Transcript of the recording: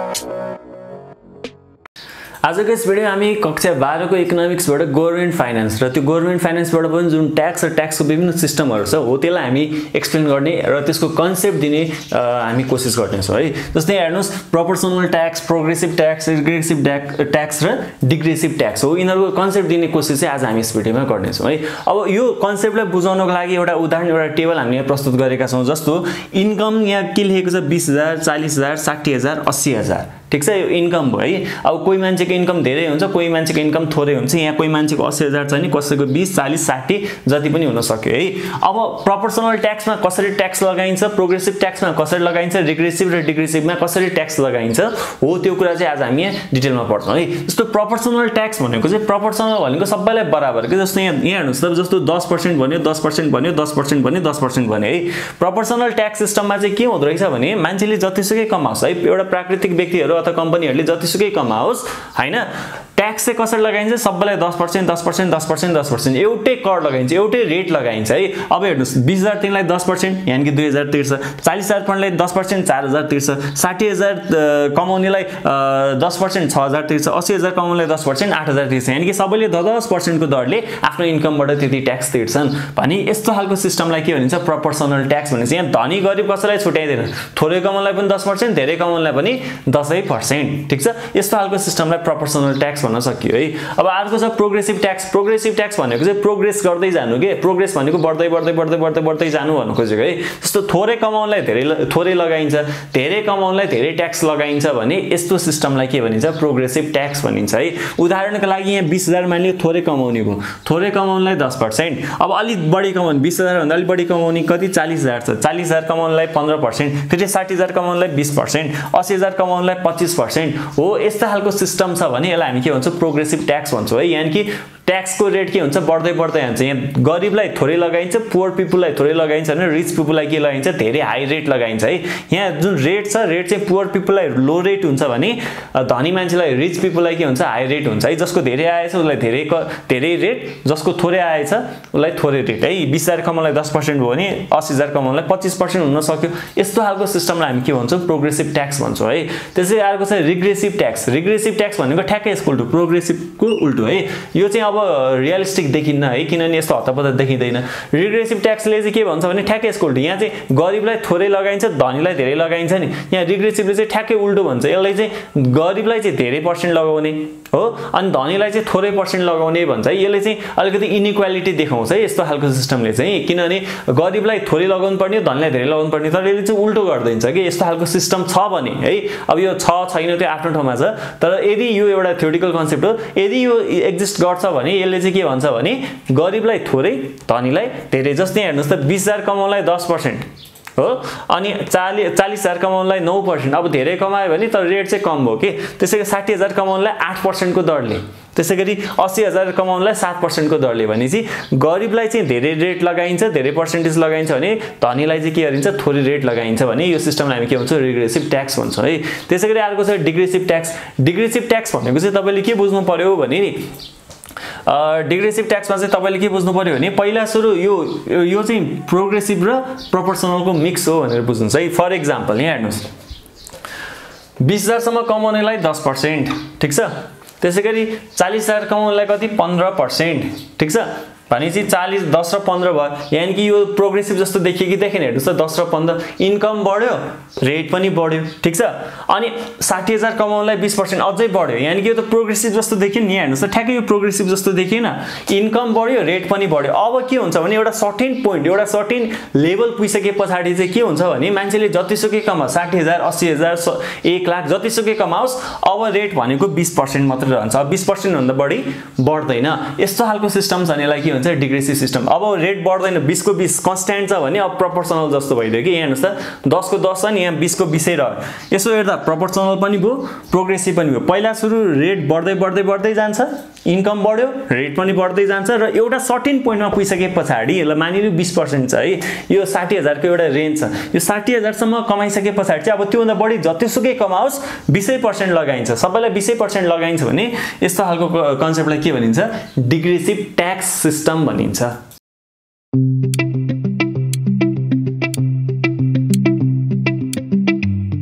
Thank you. आजको यस video हामी कक्षा बाह्रको इकोनोमिक्सबाट गभर्मेन्ट फाइनेन्स र त्यो गभर्मेन्ट फाइनेन्सबाट पनि जुन ट्याक्स र ट्याक्सको विभिन्न सिस्टमहरू छ हो त्यसलाई हामी एक्सप्लेन गर्ने र त्यसको कन्सेप्ट दिने हामी कोसिस गर्नेछौँ है। जस्तै हेर्नुहोस् proportional tax progressive tax regressive tax र डिग्रेसिभ ट्याक्स हो। यिनीहरूको कन्सेप्ट दिने कोसिस चाहिँ आज हामी यस भिडियोमा गर्नेछौँ है। अब यो कन्सेप्टलाई बुझाउनको लागि एउटा उदाहरण एउटा टेबल हामीले प्रस्तुत गरेका छौँ जस्तो इन्कम यहाँ के लेखेको छ बिस हजार चालिस हजार साठी हजार अस्सी हजार। ठिक छ यो इन्कम भयो है। अब कोही मान्छेको इन्कम धेरै हुन्छ कोही मान्छेको इन्कम थोरै हुन्छ। यहाँ कोही मान्छेको अस्सी हजार छ भने कसैको बिस चालिस साठी जति पनि हुन सक्यो है। अब प्रपोर्सनल ट्याक्समा कसरी ट्याक्स लगाइन्छ प्रोग्रेसिभ ट्याक्समा कसरी लगाइन्छ रिग्रेसिभ र डिग्रेसिभमा कसरी ट्याक्स लगाइन्छ हो त्यो कुरा चाहिँ आज हामी यहाँ डिटेलमा पढ्छौँ है। जस्तो प्रपोर्सनल ट्याक्स भनेको चाहिँ प्रपोर्सनल भनेको सबैलाई बराबर कि जस्तो यहाँ यहाँ हेर्नुहोस् त जस्तो दस पर्सेन्ट भन्यो दस पर्सेन्ट भन्यो दस पर्सेन्ट भन्यो दस पर्सेन्ट भन्यो है। प्रपोर्सनल ट्याक्स सिस्टममा चाहिँ के हुँदो रहेछ भने मान्छेले जतिसुकै कमाओस् है। एउटा प्राकृतिक व्यक्तिहरू अथवा कम्पनीहरूले जतिसुकै कमाओस् होइन? ट्याक्स चाहिँ कसरी लगाइन्छ? सबैलाई दस पर्सेन्ट दस पर्सेन्ट दस पर्सेन्ट दस पर्सेन्ट एउटै कर लगाइन्छ एउटै रेट लगाइन्छ है। अब हेर्नुहोस् बिस हजार तिनलाई दस पर्सेन्ट यानि कि दुई हजार तिर्छ। चालिस हजार पढ्नेलाई दस पर्सेन्ट चार हजार तिर्छ। साठी हजार कमाउनेलाई दस पर्सेन्ट छ हजार तिर्छ। अस्सी हजार कमाउनेलाई दस पर्सेन्ट आठ हजार तिर्छ। यानि कि सबैले द दस पर्सेन्टको दरले आफ्नो इन्कमबाट त्यति ट्याक्स तिर्छन्। भने यस्तो खालको सिस्टमलाई के भनिन्छ? प्रपोर्सनल ट्याक्स भनेपछि यहाँ धनी गरिब कसैलाई छुट्याइँदैन। थोरै कमाउनलाई पनि दस पर्सेन्ट धेरै कमाउनलाई पनि दसै पर्सेन्ट ठिक छ? यस्तो खालको सिस्टमलाई प्रपोर्सनल ट्याक्स भन्न सकियो है? अब अर्को छ प्रोग्रेसिभ ट्याक्स प्रोग्रेसिभ ट्याक्स भनेको चाहिँ प्रोग्रेस गर्दै जानु के? प्रोग्रेस भनेको बढ्दै बढ्दै बढ्दै बढ्दै बढ्दै जानु भन्नु खोजेको है? जस्तो थोरै कमाउनलाई धेरै थोरै लगाइन्छ धेरै कमाउनलाई धेरै ट्याक्स लगाइन्छ भने यस्तो सिस्टमलाई के भनिन्छ? प्रोग्रेसिभ ट्याक्स भनिन्छ है? उदाहरणको लागि यहाँ बिस हजार मानिलियो थोरै कमाउने भयो। थोरै कमाउनलाई दस पर्सेन्ट अब अलिक बढी कमाउने बिस हजारभन्दा अलिक बढी कमाउने कति? चालिस हजार छ। चालिस हजार कमाउनलाई पन्ध्र पर्सेन्ट फेरि साठी हजार कमाउनलाई बिस पर्सेन्ट असी हजार कमाउनलाई पच्चिस पर्सेन्ट हो यस्तो खालको सिस्टम छ भने यसलाई हामी के भन्छौँ प्रोग्रेसिभ ट्याक्स भन्छौँ है? यानि कि ट्याक्सको रेट के हुन्छ बढ्दै बढ्दै जान्छ। यहाँ गरिबलाई थोरै लगाइन्छ पुवर पिपुललाई थोरै लगाइन्छ भने रिच पिपुललाई के लगाइन्छ धेरै हाई रेट लगाइन्छ है? यहाँ जुन रेट छ रेट चाहिँ पुवर पिपुललाई लो रेट हुन्छ भने धनी मान्छेलाई रिच पिपुललाई के हुन्छ हाई रेट हुन्छ है? जसको धेरै आएछ उसलाई धेरै धेरै रेट जसको थोरै आएछ उसलाई थोरै रेट है? बिस हजार कमाउनलाई दस पर्सेन्ट भयो भने अस्सी हजार कमाउनलाई पच्चिस पर्सेन्ट हुन सक्यो। यस्तो खालको सिस्टमलाई हामी के भन्छौँ प्रोग्रेसिभ ट्याक्स भन्छौँ है? त्यसै अर्को छ रिग्रेसिभ ट्याक्स रिग्रेसिभ ट्याक्स भनेको ठ्याक्कै यसको उल्टो प्रोग्रेसिभको उल्टो है? यो चाहिँ अब रियलिस्टिक देखिन्न है? किनभने यस्तो हतपत देखिँदैन। रिग्रेसिभ ट्याक्सले चाहिँ के भन्छ भने ठ्याक्कै यसको उल्टो। यहाँ चाहिँ गरिबलाई थोरै लगाइन्छ धनीलाई धेरै लगाइन्छ नि। यहाँ रिग्रेसिभले चाहिँ ठ्याक्कै उल्टो भन्छ। यसलाई चाहिँ गरिबलाई चाहिँ धेरै पर्सेन्ट लगाउने हो अनि धनीलाई चाहिँ थोरै पर्सेन्ट लगाउने भन्छ। है यसले चाहिँ अलिकति इनइक्वालिटी देखाउँछ है? यस्तो खालको सिस्टमले चाहिँ किनभने गरिबलाई थोरै लगाउनु पर्ने धनीलाई धेरै लगाउनु पर्ने तर यसले चाहिँ उल्टो गरिदिन्छ कि? यस्तो खालको सिस्टम छ भने है? अब यो छ छैन त्यो आफ्नो ठाउँमा छ। तर यदि यो एउटा थ्योरिटिकल कन्सेप्ट हो। यदि यो एक्जिस्ट गर्छ भने यसले चाहिँ के भन्छ भने गरिबलाई थोरै धनीलाई धेरै जस्तै हेर्नुहोस् त बिस हजार कमाउनलाई दस पर्सेन्ट हो अनि चालि चालिस हजार कमाउनलाई नौ पर्सेन्ट अब धेरै कमायो भने तर रेट चाहिँ कम भयो कि। त्यसै गरी साठी हजार कमाउनलाई आठ पर्सेन्टको दरले। त्यसै गरी अस्सी हजार कमाउनलाई सात पर्सेन्टको दरले भनेपछि गरिबलाई चाहिँ धेरै रेट लगाइन्छ धेरै पर्सेन्टेज लगाइन्छ भने धनीलाई चाहिँ के गरिन्छ? थोरै रेट लगाइन्छ भने यो सिस्टमलाई हामी के भन्छौँ? रिग्रेसिभ ट्याक्स भन्छौँ है। त्यसै गरी अर्को छ डिग्रेसिभ ट्याक्स डिग्रेसिभ ट्याक्स भनेको चाहिँ तपाईँले के बुझ्नु पर्यो भने नि डिग्रेसिभ ट्याक्समा चाहिँ तपाईँले के बुझ्नु पऱ्यो भने पहिला सुरु यो यो चाहिँ प्रोग्रेसिभ र प्रोपोर्सनलको मिक्स हो भनेर बुझ्नुहोस् है। फर इक्जाम्पल यहाँ हेर्नुहोस्। बिस हजारसम्म कमाउनेलाई दस पर्सेन्ट ठिक छ? त्यसै गरी चालिस हजार कमाउनेलाई कति? पन्ध्र पर्सेन्ट। ठिक छ? भनेपछि चालिस दस र पन्ध्र भयो। यानि कि यो प्रोग्रेसिभ जस्तो देखियो कि देखेन हेर्नुहोस् त दस र पन्ध्र। इन्कम बढ्यो रेट पनि बढ्यो ठिक छ? अनि साठी हजार कमाउनलाई बिस पर्सेन्ट अझै बढ्यो। यानि कि यो त प्रोग्रेसिभ जस्तो देखियो नि यहाँ हेर्नुहोस् त ठ्याक्कै यो प्रोग्रेसिभ जस्तो देखिएन। इन्कम बढ्यो रेट पनि बढ्यो। अब के हुन्छ भने एउटा सर्टेन पोइन्ट एउटा सर्टेन लेभल पुगिसके पछाडि चाहिँ के हुन्छ भने मान्छेले जतिसुकै कमाओस् साठी हजार अस्सी हजार एक लाख जतिसुकै कमाओस् अब रेट भनेको बिस पर्सेन्ट मात्रै रहन्छ। बिस पर्सेन्टभन्दा बढी बढ्दैन। यस्तो खालको सिस्टम छ यसलाई के भन्छ डिग्रेसिभ सिस्टम। अब रेट बढ्दैन बिसको बिस कन्सट्यान्ट छ भने अब प्रपोर्सनल जस्तो भइदियो कि यहाँ हेर्नुहोस् त दसको दस छ नि यहाँ बिसको बिसै रह्यो। यसो हेर्दा प्रपोर्सनल पनि भयो प्रोग्रेसिभ पनि भयो। पहिला सुरु रेट बढ्दै बढ्दै बढ्दै जान्छ इन्कम बढ्यो रेट पनि बढ्दै जान्छ र एउटा सर्टेन पोइन्टमा पुगिसके पछाडि यसलाई मानिलियो बिस पर्सेन्ट छ है यो साठी हजारको एउटा रेन्ज छ। यो साठी हजारसम्म कमाइसके पछाडि चाहिँ अब त्योभन्दा बढी जतिसुकै कमाओस् बिसै पर्सेन्ट लगाइन्छ। सबैलाई बिसै पर्सेन्ट लगाइन्छ भने यस्तो खालको कन्सेप्टलाई के भनिन्छ? डिग्रेसिभ ट्याक्स सिस्टम भनिन्छ।